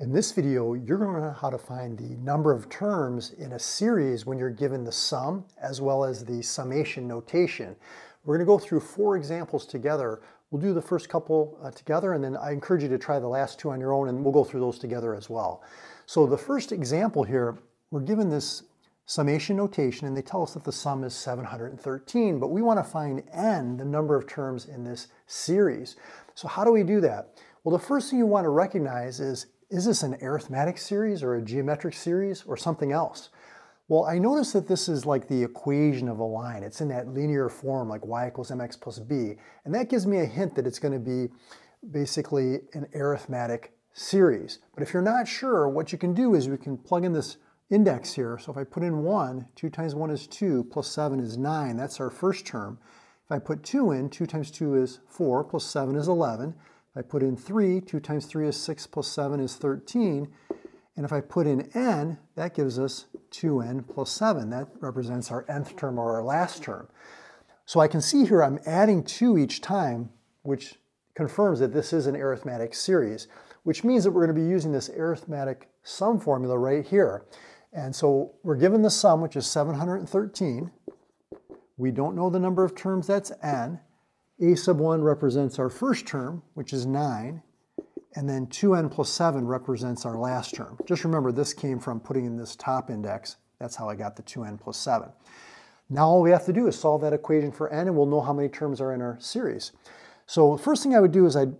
In this video, you're going to learn how to find the number of terms in a series when you're given the sum as well as the summation notation. We're going to go through four examples together. We'll do the first couple uh, together and then I encourage you to try the last two on your own and we'll go through those together as well. So the first example here, we're given this summation notation and they tell us that the sum is 713, but we want to find n, the number of terms in this series. So how do we do that? Well, the first thing you want to recognize is is this an arithmetic series or a geometric series or something else? Well, I notice that this is like the equation of a line. It's in that linear form like y equals mx plus b. And that gives me a hint that it's going to be basically an arithmetic series. But if you're not sure, what you can do is we can plug in this index here. So if I put in 1, 2 times 1 is 2, plus 7 is 9. That's our first term. If I put 2 in, 2 times 2 is 4, plus 7 is 11. I put in 3, 2 times 3 is 6 plus 7 is 13. And if I put in n, that gives us 2n plus 7. That represents our nth term or our last term. So I can see here I'm adding 2 each time, which confirms that this is an arithmetic series, which means that we're going to be using this arithmetic sum formula right here. And so we're given the sum, which is 713. We don't know the number of terms, that's n a sub 1 represents our first term, which is 9, and then 2n plus 7 represents our last term. Just remember, this came from putting in this top index. That's how I got the 2n plus 7. Now all we have to do is solve that equation for n, and we'll know how many terms are in our series. So the first thing I would do is I'd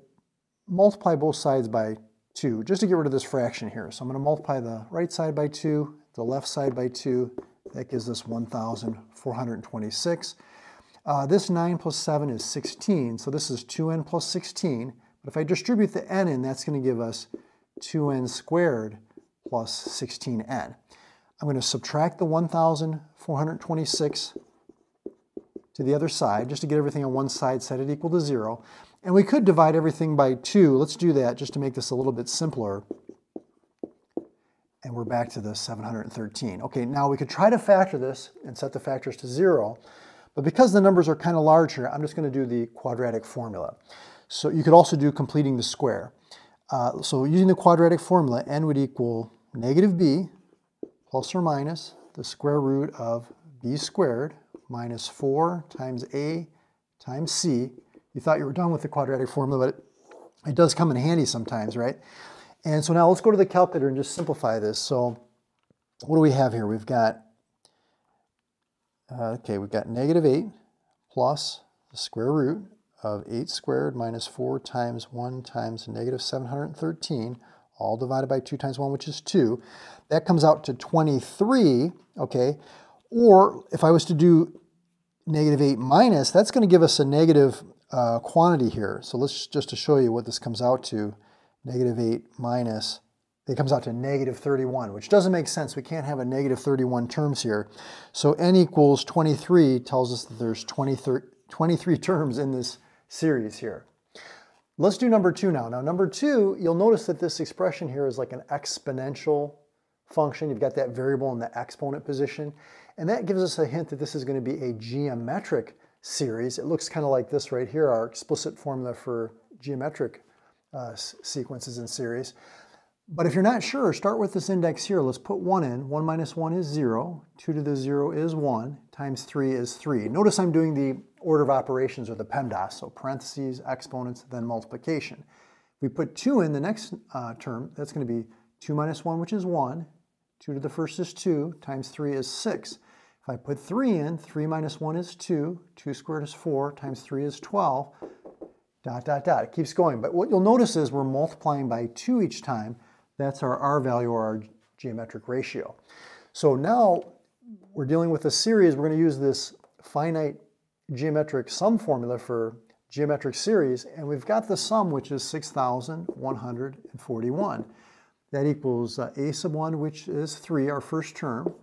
multiply both sides by 2, just to get rid of this fraction here. So I'm going to multiply the right side by 2, the left side by 2. That gives us 1,426. Uh, this 9 plus 7 is 16, so this is 2n plus 16. But if I distribute the n in, that's going to give us 2n squared plus 16n. I'm going to subtract the 1,426 to the other side, just to get everything on one side, set it equal to 0. And we could divide everything by 2. Let's do that just to make this a little bit simpler. And we're back to the 713. Okay, now we could try to factor this and set the factors to 0. But because the numbers are kind of large here, I'm just going to do the quadratic formula. So you could also do completing the square. Uh, so using the quadratic formula, n would equal negative b plus or minus the square root of b squared minus 4 times a times c. You thought you were done with the quadratic formula, but it, it does come in handy sometimes, right? And so now let's go to the calculator and just simplify this. So what do we have here? We've got uh, okay, we've got negative 8 plus the square root of 8 squared minus 4 times 1 times negative 713, all divided by 2 times 1, which is 2. That comes out to 23, okay? Or if I was to do negative 8 minus, that's going to give us a negative uh, quantity here. So let's just to show you what this comes out to, negative 8 minus it comes out to negative 31, which doesn't make sense. We can't have a negative 31 terms here. So n equals 23 tells us that there's 23 terms in this series here. Let's do number two now. Now number two, you'll notice that this expression here is like an exponential function. You've got that variable in the exponent position. And that gives us a hint that this is going to be a geometric series. It looks kind of like this right here, our explicit formula for geometric uh, sequences in series. But if you're not sure, start with this index here. Let's put 1 in. 1 minus 1 is 0. 2 to the 0 is 1. Times 3 is 3. Notice I'm doing the order of operations or the PEMDAS, so parentheses, exponents, then multiplication. If we put 2 in the next uh, term, that's going to be 2 minus 1, which is 1. 2 to the first is 2. Times 3 is 6. If I put 3 in, 3 minus 1 is 2. 2 squared is 4. Times 3 is 12. Dot, dot, dot. It keeps going. But what you'll notice is we're multiplying by 2 each time. That's our R value or our geometric ratio. So now we're dealing with a series. We're going to use this finite geometric sum formula for geometric series, and we've got the sum, which is 6,141. That equals uh, a sub 1, which is 3, our first term,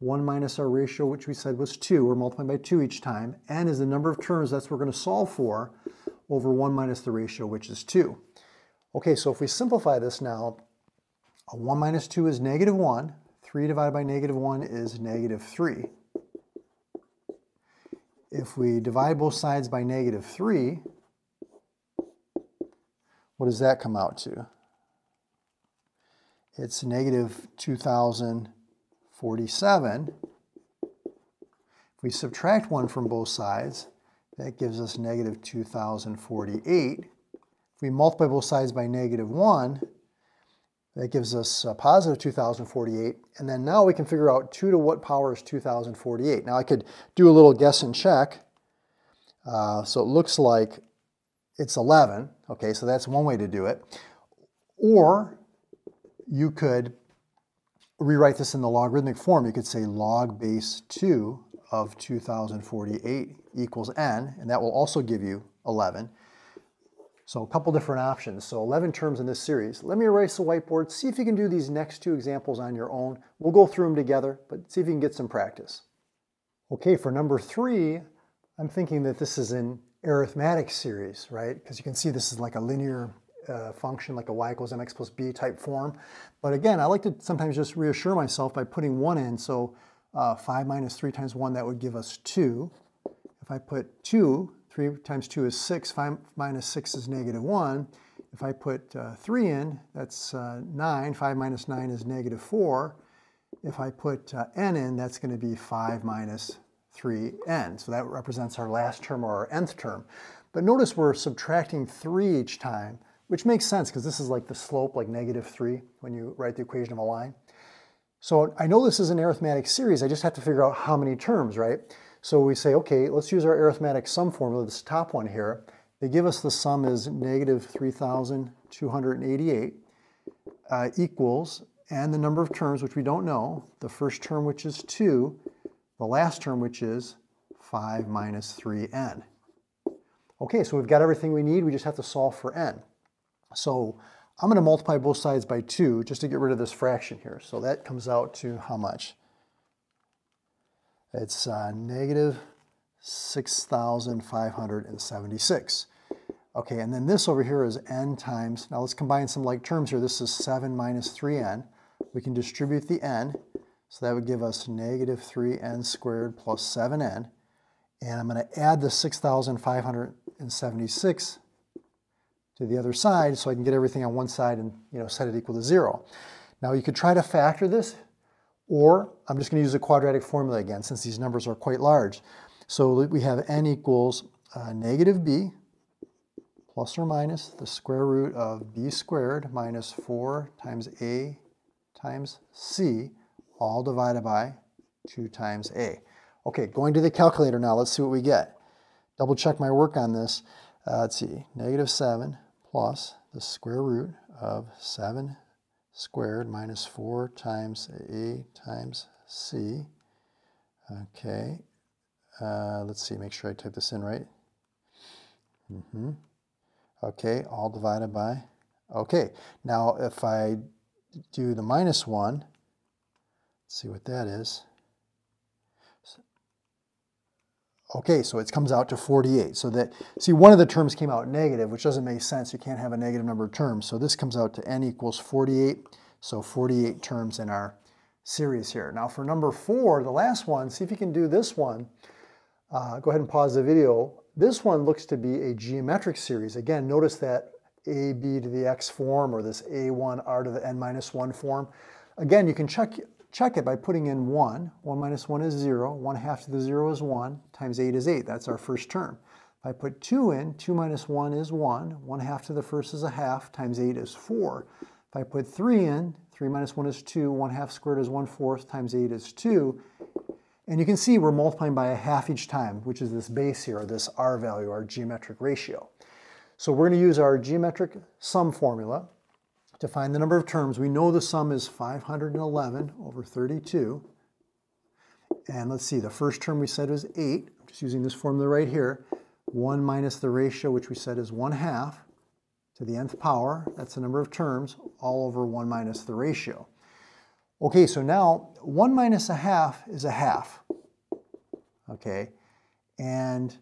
1 minus our ratio, which we said was 2. We're multiplying by 2 each time. n is the number of terms that's we're going to solve for over 1 minus the ratio, which is 2. Okay, so if we simplify this now, 1 minus 2 is negative 1. 3 divided by negative 1 is negative 3. If we divide both sides by negative 3, what does that come out to? it's negative 2047. If we subtract 1 from both sides, that gives us negative 2048. If we multiply both sides by negative 1, that gives us a positive 2048. And then now we can figure out 2 to what power is 2048. Now I could do a little guess and check. Uh, so it looks like it's 11. Okay, so that's one way to do it. Or you could rewrite this in the logarithmic form. You could say log base 2 of 2048 equals n, and that will also give you 11. So a couple different options. So 11 terms in this series. Let me erase the whiteboard. See if you can do these next two examples on your own. We'll go through them together, but see if you can get some practice. Okay, for number three, I'm thinking that this is an arithmetic series, right? Because you can see this is like a linear uh, function, like a y equals mx plus b type form. But again, I like to sometimes just reassure myself by putting one in. So uh, 5 minus 3 times 1, that would give us 2. If I put 2 3 times 2 is 6. 5 minus 6 is negative 1. If I put uh, 3 in, that's uh, 9. 5 minus 9 is negative 4. If I put uh, n in, that's going to be 5 minus 3n. So that represents our last term or our nth term. But notice we're subtracting 3 each time, which makes sense because this is like the slope, like negative 3, when you write the equation of a line. So I know this is an arithmetic series. I just have to figure out how many terms, right? So we say, okay, let's use our arithmetic sum formula, this top one here. They give us the sum is negative 3,288 uh, equals, and the number of terms, which we don't know, the first term, which is 2, the last term, which is 5 minus 3n. Okay, so we've got everything we need. We just have to solve for n. So I'm going to multiply both sides by 2 just to get rid of this fraction here. So that comes out to how much? It's uh, negative 6,576. Okay, and then this over here is n times, now let's combine some like terms here. This is 7 minus 3n. We can distribute the n, so that would give us negative 3n squared plus 7n. And I'm going to add the 6,576 to the other side so I can get everything on one side and you know set it equal to 0. Now you could try to factor this. Or I'm just going to use a quadratic formula again since these numbers are quite large. So we have n equals uh, negative b plus or minus the square root of b squared minus 4 times a times c all divided by 2 times a. Okay, going to the calculator now, let's see what we get. Double check my work on this. Uh, let's see, negative 7 plus the square root of 7 squared minus 4 times a times c. Okay, uh, let's see, make sure I type this in right. Mm -hmm. Okay, all divided by, okay. Now if I do the minus 1, let's see what that is. Okay, so it comes out to 48. So that, see, one of the terms came out negative, which doesn't make sense. You can't have a negative number of terms. So this comes out to n equals 48. So 48 terms in our series here. Now for number four, the last one, see if you can do this one. Uh, go ahead and pause the video. This one looks to be a geometric series. Again, notice that ab to the x form or this a1 r to the n minus 1 form. Again, you can check Check it by putting in 1. 1 minus 1 is 0. 1 half to the 0 is 1. Times 8 is 8. That's our first term. If I put 2 in, 2 minus 1 is 1. 1 half to the first is a half. Times 8 is 4. If I put 3 in, 3 minus 1 is 2. 1 half squared is 1 fourth. Times 8 is 2. And you can see we're multiplying by a half each time, which is this base here, this r value, our geometric ratio. So we're going to use our geometric sum formula to find the number of terms, we know the sum is 511 over 32. And let's see, the first term we said was 8. I'm just using this formula right here. 1 minus the ratio, which we said is 1 half to the nth power. That's the number of terms, all over 1 minus the ratio. Okay, so now 1 minus a half is a half. Okay, and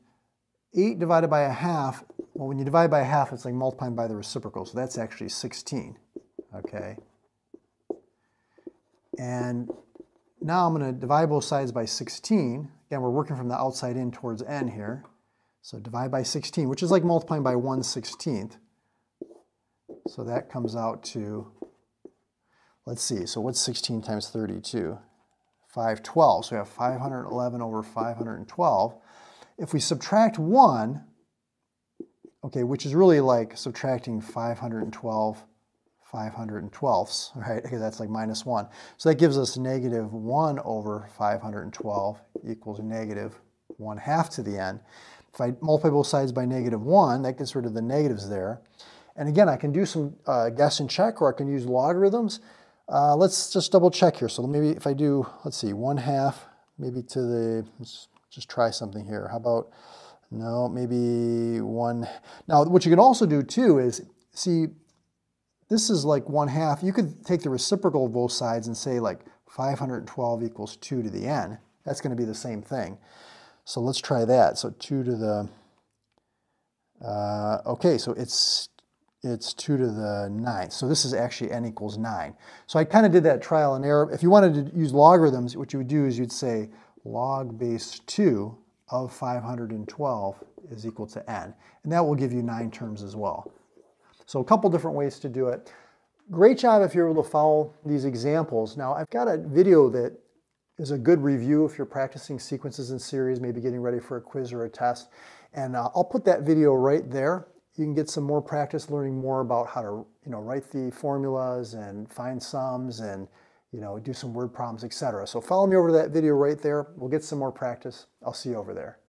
8 divided by a half, well, when you divide by a half, it's like multiplying by the reciprocal, so that's actually 16 okay? And now I'm going to divide both sides by 16. Again, we're working from the outside in towards n here. So divide by 16, which is like multiplying by 1 16th. So that comes out to, let's see, so what's 16 times 32? 512, so we have 511 over 512. If we subtract 1, okay, which is really like subtracting 512 512ths, right? Okay, that's like minus 1. So that gives us negative 1 over 512 equals negative 1 half to the n. If I multiply both sides by negative 1, that gets rid of the negatives there. And again, I can do some uh, guess and check, or I can use logarithms. Uh, let's just double check here. So maybe if I do, let's see, 1 half, maybe to the, let's just try something here. How about, no, maybe 1. Now, what you can also do too is, see, this is like 1 half. You could take the reciprocal of both sides and say like 512 equals 2 to the n. That's going to be the same thing. So let's try that. So 2 to the, uh, okay, so it's it's 2 to the 9th. So this is actually n equals 9. So I kind of did that trial and error. If you wanted to use logarithms, what you would do is you'd say log base 2 of 512 is equal to n. And that will give you 9 terms as well. So a couple different ways to do it. Great job if you're able to follow these examples. Now I've got a video that is a good review if you're practicing sequences and series, maybe getting ready for a quiz or a test. And uh, I'll put that video right there. You can get some more practice learning more about how to you know, write the formulas and find sums and you know, do some word problems, etc. So follow me over to that video right there. We'll get some more practice. I'll see you over there.